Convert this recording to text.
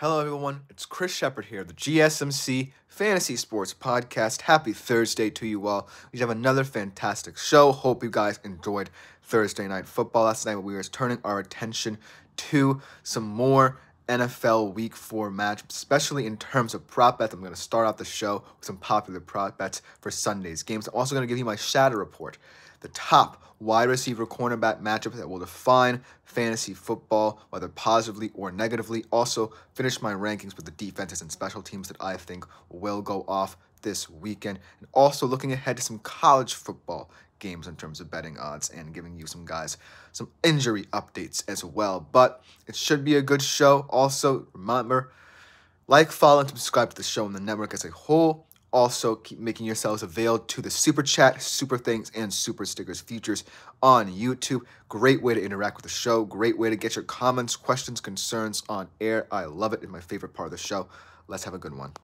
Hello, everyone. It's Chris Shepard here, the GSMC Fantasy Sports Podcast. Happy Thursday to you all. We have another fantastic show. Hope you guys enjoyed Thursday Night Football last night. We were turning our attention to some more NFL Week 4 matchups, especially in terms of prop bets. I'm going to start off the show with some popular prop bets for Sunday's games. I'm also going to give you my shadow report, the top wide receiver cornerback matchup that will define fantasy football, whether positively or negatively. Also, finish my rankings with the defenses and special teams that I think will go off this weekend. And also looking ahead to some college football games in terms of betting odds and giving you some guys some injury updates as well. But it should be a good show. Also, remember, like, follow, and subscribe to the show and the network as a whole. Also, keep making yourselves available to the super chat, super things, and super stickers features on YouTube. Great way to interact with the show. Great way to get your comments, questions, concerns on air. I love it. It's my favorite part of the show. Let's have a good one.